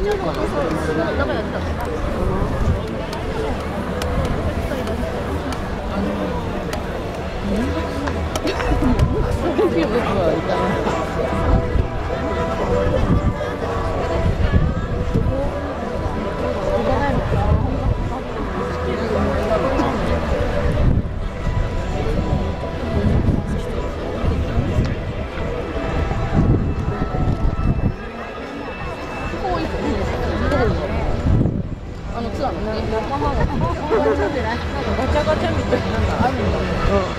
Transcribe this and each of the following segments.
ちょうどそうそう仲良ったの仲間がガチャガチャみたいなのがあるんだけど。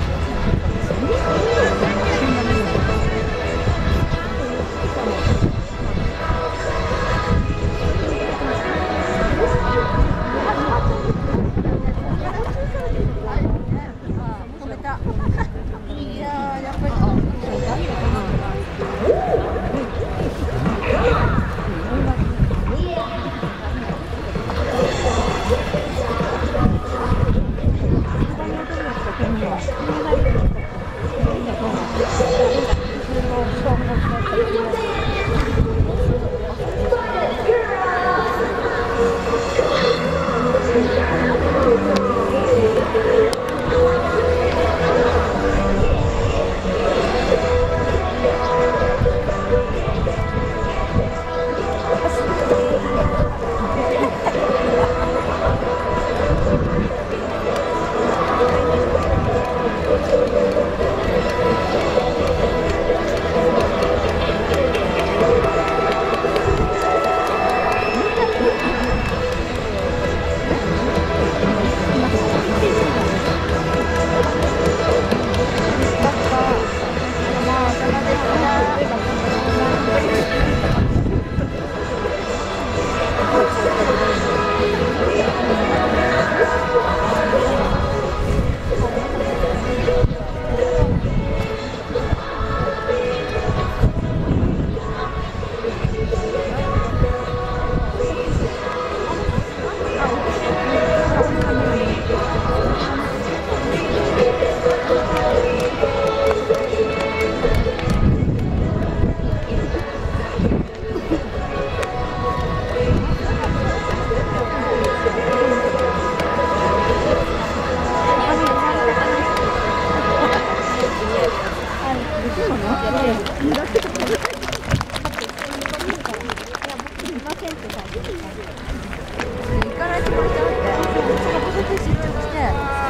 行かあるん。だね「